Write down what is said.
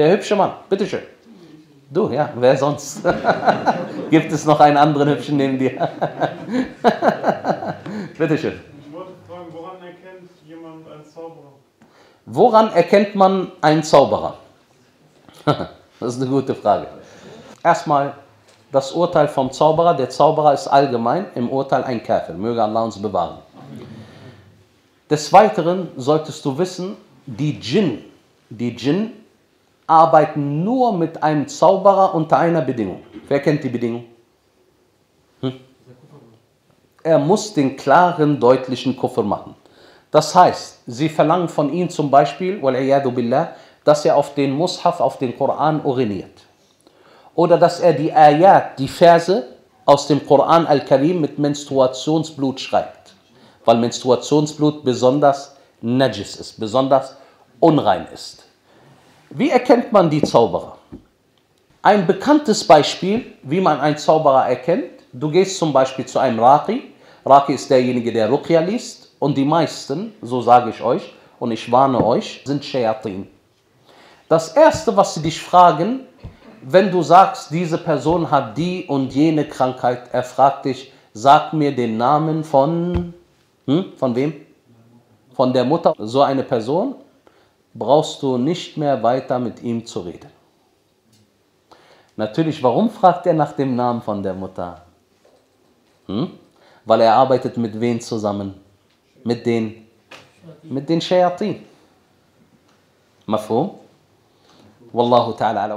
Der hübsche Mann, bitteschön. Du, ja, wer sonst? Gibt es noch einen anderen hübschen neben dir? bitteschön. Ich wollte fragen, woran erkennt jemand einen Zauberer? Woran erkennt man einen Zauberer? das ist eine gute Frage. Erstmal das Urteil vom Zauberer. Der Zauberer ist allgemein im Urteil ein Kafir. Möge Allah uns bewahren. Des Weiteren solltest du wissen, die Djinn, die Djinn arbeiten nur mit einem Zauberer unter einer Bedingung. Wer kennt die Bedingung? Hm? Er muss den klaren, deutlichen Kuffer machen. Das heißt, sie verlangen von ihm zum Beispiel, dass er auf den Mushaf, auf den Koran uriniert. Oder dass er die Ayat, die Verse aus dem Koran al-Karim mit Menstruationsblut schreibt. Weil Menstruationsblut besonders najis ist, besonders unrein ist. Wie erkennt man die Zauberer? Ein bekanntes Beispiel, wie man einen Zauberer erkennt, du gehst zum Beispiel zu einem Raqi. Raqi ist derjenige, der Ruqya liest. Und die meisten, so sage ich euch, und ich warne euch, sind Shayatin. Das Erste, was sie dich fragen, wenn du sagst, diese Person hat die und jene Krankheit, er fragt dich, sag mir den Namen von, hm, von wem? Von der Mutter. So eine Person brauchst du nicht mehr weiter mit ihm zu reden. Natürlich, warum fragt er nach dem Namen von der Mutter? Hm? Weil er arbeitet mit wem zusammen? Mit den, mit den Shayatin. Mafhum? Wallahu ta'ala ala